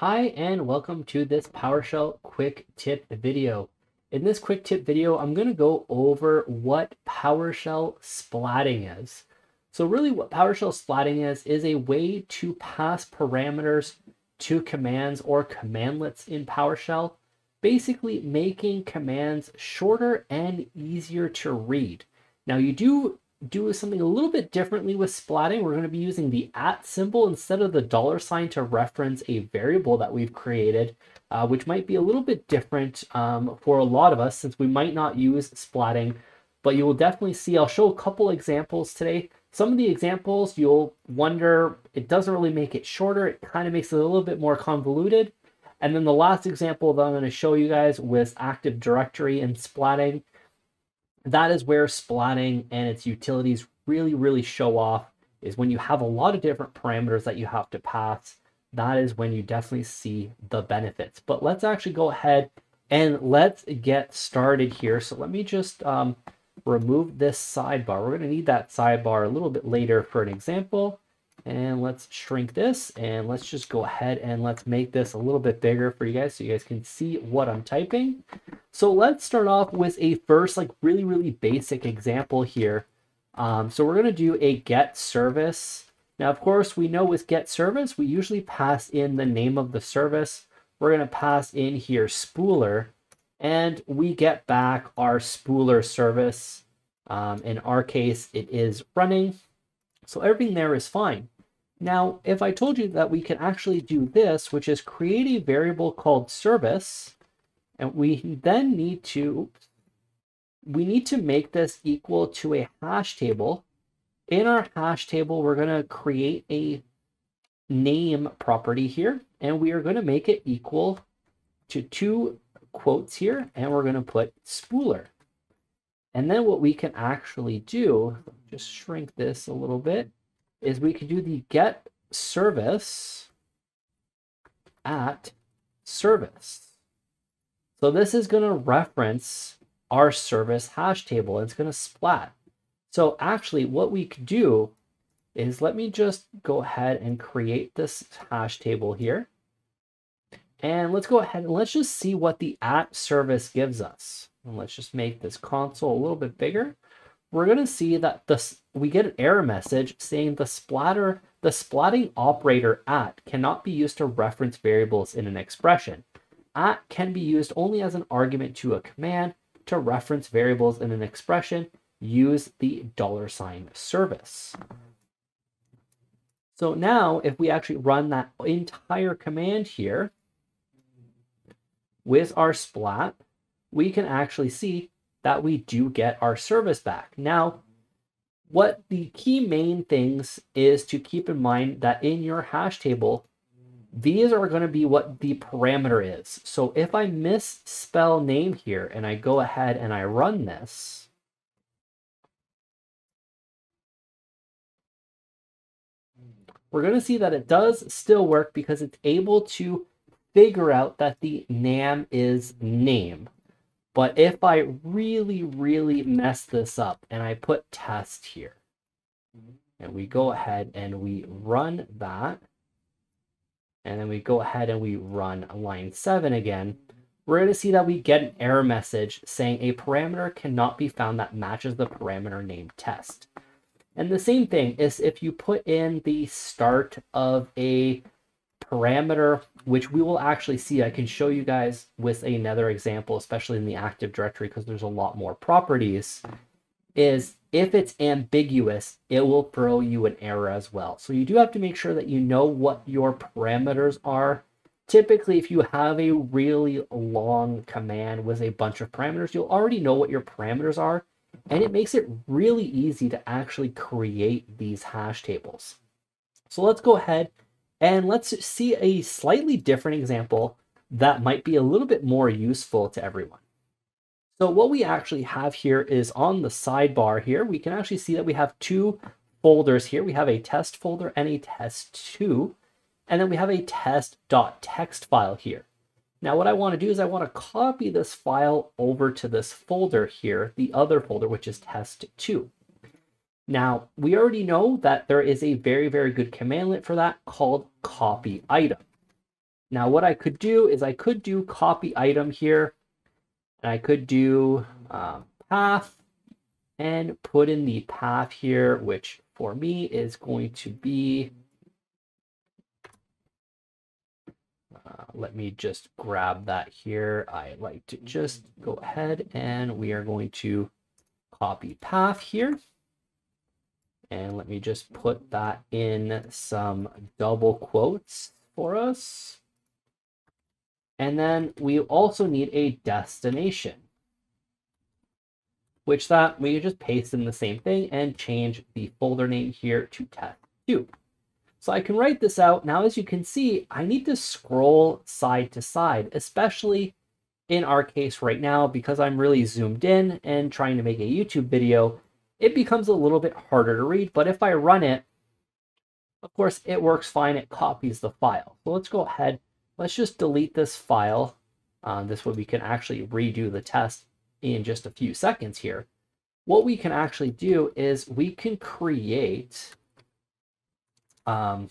Hi and welcome to this PowerShell quick tip video. In this quick tip video, I'm going to go over what PowerShell splatting is. So really what PowerShell splatting is, is a way to pass parameters to commands or commandlets in PowerShell, basically making commands shorter and easier to read. Now you do do something a little bit differently with splatting. We're going to be using the at symbol instead of the dollar sign to reference a variable that we've created, uh, which might be a little bit different um, for a lot of us since we might not use splatting. But you will definitely see, I'll show a couple examples today. Some of the examples you'll wonder, it doesn't really make it shorter. It kind of makes it a little bit more convoluted. And then the last example that I'm going to show you guys was Active Directory and splatting that is where splatting and its utilities really, really show off is when you have a lot of different parameters that you have to pass. That is when you definitely see the benefits. But let's actually go ahead and let's get started here. So let me just um, remove this sidebar. We're going to need that sidebar a little bit later for an example. And let's shrink this and let's just go ahead and let's make this a little bit bigger for you guys so you guys can see what I'm typing. So let's start off with a first like really, really basic example here. Um, so we're going to do a get service. Now, of course, we know with get service, we usually pass in the name of the service. We're going to pass in here spooler and we get back our spooler service. Um, in our case, it is running. So everything there is fine. Now, if I told you that we can actually do this, which is create a variable called service, and we then need to, we need to make this equal to a hash table. In our hash table, we're going to create a name property here, and we are going to make it equal to two quotes here, and we're going to put spooler. And then what we can actually do, just shrink this a little bit, is we can do the get service at service. So this is going to reference our service hash table. It's going to splat. So actually what we could do is let me just go ahead and create this hash table here. And let's go ahead and let's just see what the at service gives us. And let's just make this console a little bit bigger. We're going to see that this we get an error message saying the splatter the splatting operator at cannot be used to reference variables in an expression. At can be used only as an argument to a command to reference variables in an expression. Use the dollar sign service. So now if we actually run that entire command here with our splat, we can actually see that we do get our service back. Now, what the key main things is to keep in mind that in your hash table, these are going to be what the parameter is. So if I misspell name here and I go ahead and I run this, we're going to see that it does still work because it's able to figure out that the nam is name. But if I really, really mess this up and I put test here, and we go ahead and we run that, and then we go ahead and we run line 7 again, we're going to see that we get an error message saying a parameter cannot be found that matches the parameter name test. And the same thing is if you put in the start of a parameter, which we will actually see. I can show you guys with another example, especially in the Active Directory, because there's a lot more properties, is if it's ambiguous, it will throw you an error as well. So you do have to make sure that you know what your parameters are. Typically, if you have a really long command with a bunch of parameters, you'll already know what your parameters are, and it makes it really easy to actually create these hash tables. So let's go ahead and let's see a slightly different example that might be a little bit more useful to everyone. So what we actually have here is on the sidebar here, we can actually see that we have two folders here. We have a test folder and a test2, and then we have a test.txt file here. Now what I want to do is I want to copy this file over to this folder here, the other folder, which is test2. Now, we already know that there is a very, very good commandlet for that called copy item. Now what I could do is I could do copy item here, and I could do um, path and put in the path here, which for me is going to be, uh, let me just grab that here. I like to just go ahead and we are going to copy path here. And let me just put that in some double quotes for us. And then we also need a destination, which that we just paste in the same thing and change the folder name here to test2. So I can write this out. Now, as you can see, I need to scroll side to side, especially in our case right now, because I'm really zoomed in and trying to make a YouTube video, it becomes a little bit harder to read. But if I run it, of course, it works fine. It copies the file. So let's go ahead. Let's just delete this file. Uh, this way we can actually redo the test in just a few seconds here. What we can actually do is we can create, um,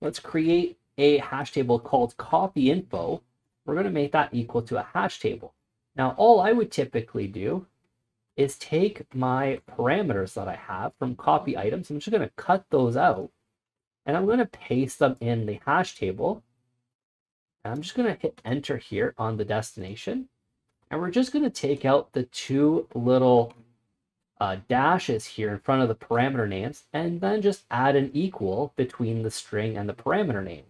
let's create a hash table called copy info. We're going to make that equal to a hash table. Now, all I would typically do is take my parameters that I have from copy items. I'm just going to cut those out and I'm going to paste them in the hash table. And I'm just going to hit enter here on the destination. And we're just going to take out the two little uh, dashes here in front of the parameter names and then just add an equal between the string and the parameter name.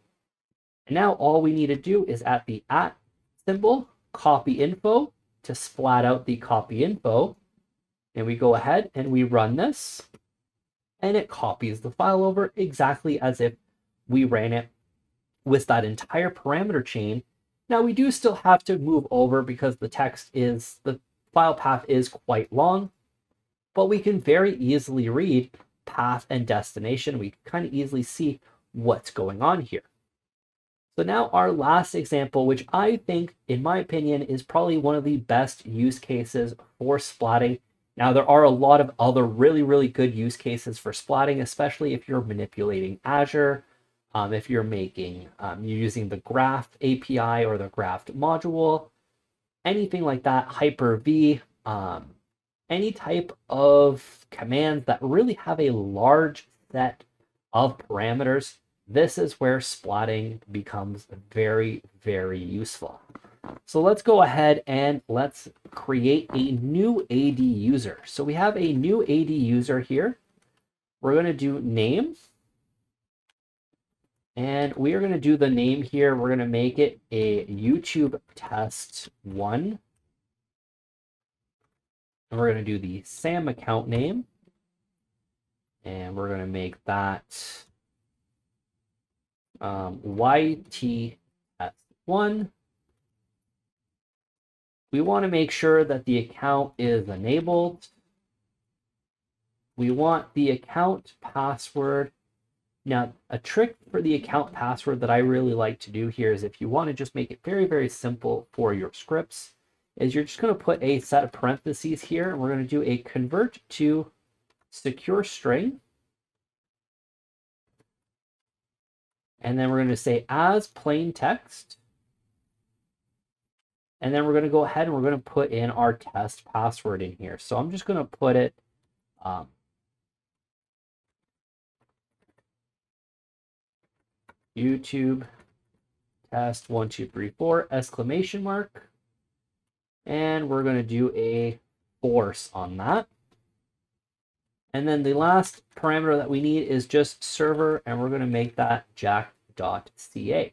And now all we need to do is at the at symbol, copy info to splat out the copy info. And we go ahead and we run this and it copies the file over exactly as if we ran it with that entire parameter chain. Now we do still have to move over because the text is, the file path is quite long, but we can very easily read path and destination. We can kind of easily see what's going on here. So now our last example, which I think, in my opinion, is probably one of the best use cases for splatting. Now, there are a lot of other really, really good use cases for splatting, especially if you're manipulating Azure, um, if you're making, um, you're using the Graph API or the Graph module, anything like that, Hyper-V, um, any type of commands that really have a large set of parameters this is where splatting becomes very, very useful. So let's go ahead and let's create a new AD user. So we have a new AD user here. We're going to do name. And we are going to do the name here. We're going to make it a YouTube test one. And we're going to do the SAM account name. And we're going to make that um, YTS1. We want to make sure that the account is enabled. We want the account password. Now, a trick for the account password that I really like to do here is if you want to just make it very, very simple for your scripts, is you're just going to put a set of parentheses here, and we're going to do a convert to secure string. And then we're going to say as plain text. And then we're going to go ahead and we're going to put in our test password in here. So I'm just going to put it um, YouTube test one, two, three, four, exclamation mark. And we're going to do a force on that. And then the last parameter that we need is just server, and we're going to make that jack.ca.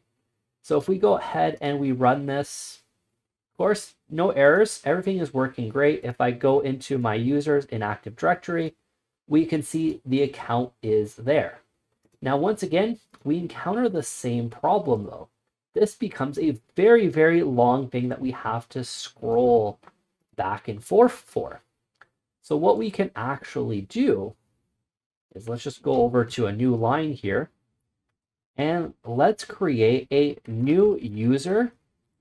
So if we go ahead and we run this, of course, no errors. Everything is working great. If I go into my users in Active Directory, we can see the account is there. Now, once again, we encounter the same problem though. This becomes a very, very long thing that we have to scroll back and forth for. So what we can actually do is let's just go over to a new line here and let's create a new user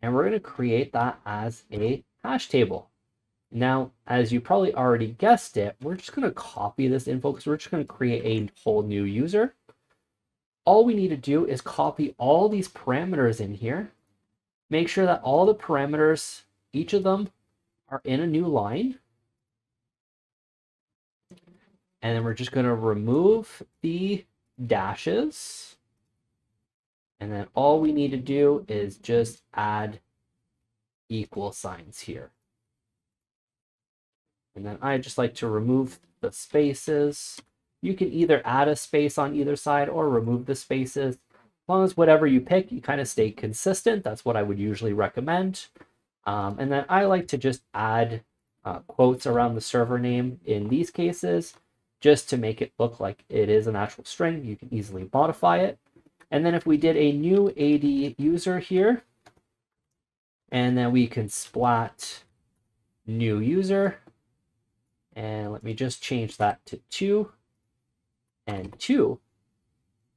and we're going to create that as a hash table. Now, as you probably already guessed it, we're just going to copy this info because we're just going to create a whole new user. all we need to do is copy all these parameters in here. Make sure that all the parameters, each of them are in a new line. And then we're just going to remove the dashes. And then all we need to do is just add equal signs here. And then I just like to remove the spaces. You can either add a space on either side or remove the spaces. As long as whatever you pick, you kind of stay consistent. That's what I would usually recommend. Um, and then I like to just add uh, quotes around the server name in these cases, just to make it look like it is an actual string. You can easily modify it. And then if we did a new AD user here, and then we can splat new user, and let me just change that to 2 and 2.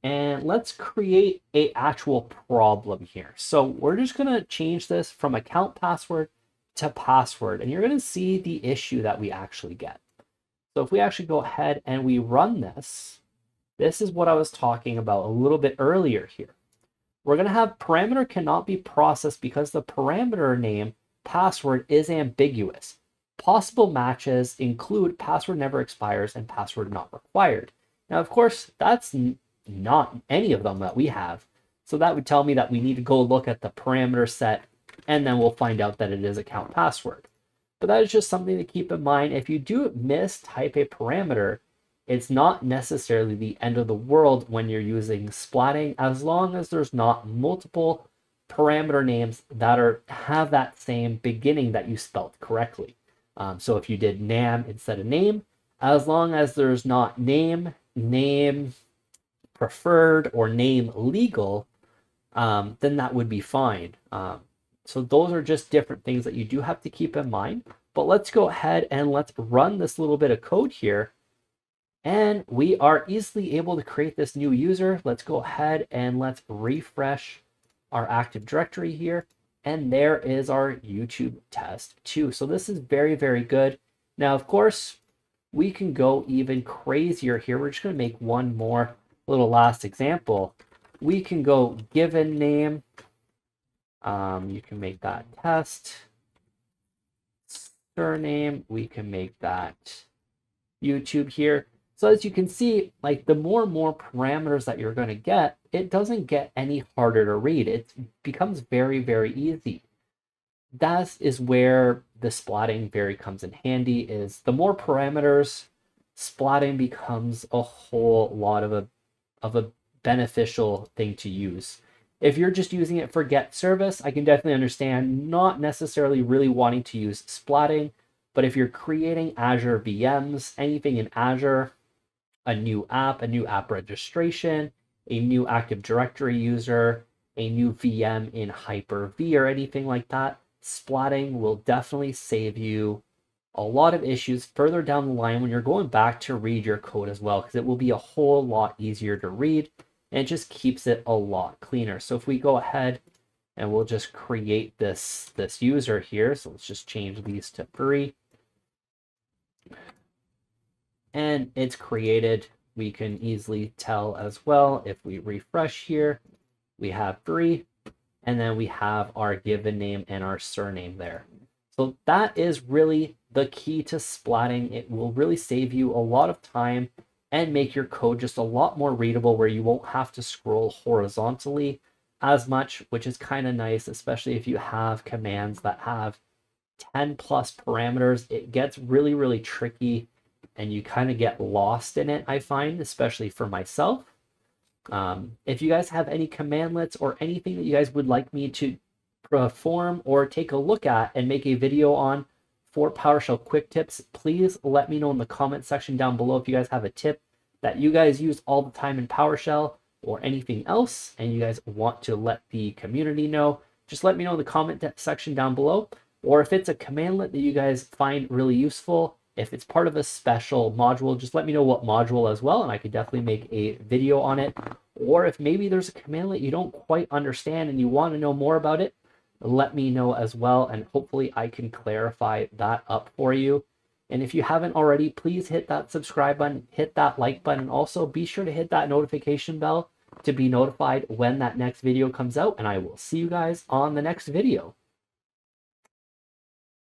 And let's create a actual problem here. So we're just going to change this from account password to password. And you're going to see the issue that we actually get. So if we actually go ahead and we run this, this is what I was talking about a little bit earlier here. We're going to have parameter cannot be processed because the parameter name password is ambiguous. Possible matches include password never expires and password not required. Now, of course, that's not any of them that we have. So that would tell me that we need to go look at the parameter set and then we'll find out that it is account password. But that is just something to keep in mind. If you do mistype a parameter, it's not necessarily the end of the world when you're using splatting as long as there's not multiple parameter names that are have that same beginning that you spelled correctly. Um, so if you did nam instead of name, as long as there's not name, name preferred, or name legal, um, then that would be fine. Um, so those are just different things that you do have to keep in mind. But let's go ahead and let's run this little bit of code here. And we are easily able to create this new user. Let's go ahead and let's refresh our Active Directory here. And there is our YouTube test too. So this is very, very good. Now, of course, we can go even crazier here. We're just going to make one more little last example. We can go given name. Um, you can make that test. Surname. We can make that YouTube here. So as you can see, like the more and more parameters that you're going to get, it doesn't get any harder to read. It becomes very, very easy. That is where the splatting very comes in handy is the more parameters, splatting becomes a whole lot of a of a beneficial thing to use. If you're just using it for get service, I can definitely understand not necessarily really wanting to use splatting, but if you're creating Azure VMs, anything in Azure, a new app, a new app registration, a new Active Directory user, a new VM in Hyper-V or anything like that, splatting will definitely save you a lot of issues further down the line when you're going back to read your code as well, because it will be a whole lot easier to read and it just keeps it a lot cleaner. So if we go ahead and we'll just create this, this user here, so let's just change these to three and it's created. We can easily tell as well if we refresh here, we have three, and then we have our given name and our surname there. So that is really the key to splatting. It will really save you a lot of time and make your code just a lot more readable where you won't have to scroll horizontally as much, which is kind of nice, especially if you have commands that have 10 plus parameters. It gets really, really tricky and you kind of get lost in it, I find, especially for myself. Um, if you guys have any commandlets or anything that you guys would like me to perform or take a look at and make a video on for PowerShell quick tips, please let me know in the comment section down below if you guys have a tip that you guys use all the time in PowerShell or anything else and you guys want to let the community know. Just let me know in the comment section down below. Or if it's a commandlet that you guys find really useful, if it's part of a special module, just let me know what module as well, and I could definitely make a video on it. Or if maybe there's a commandlet you don't quite understand and you want to know more about it, let me know as well, and hopefully I can clarify that up for you. And if you haven't already, please hit that subscribe button, hit that like button. And also, be sure to hit that notification bell to be notified when that next video comes out, and I will see you guys on the next video.